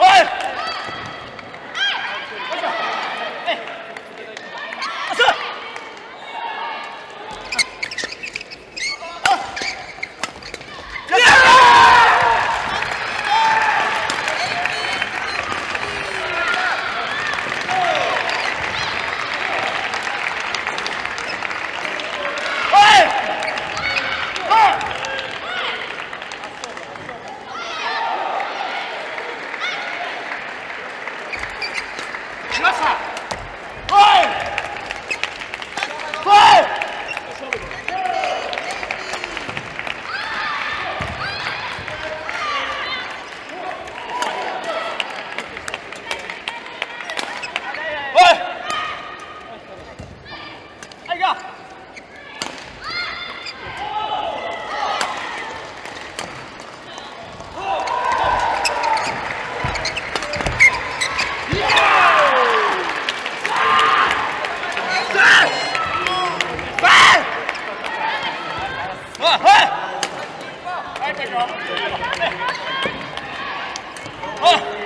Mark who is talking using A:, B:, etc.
A: Oh! 啊